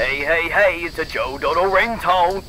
Hey, hey, hey, it's a Joe Dodo ringtone.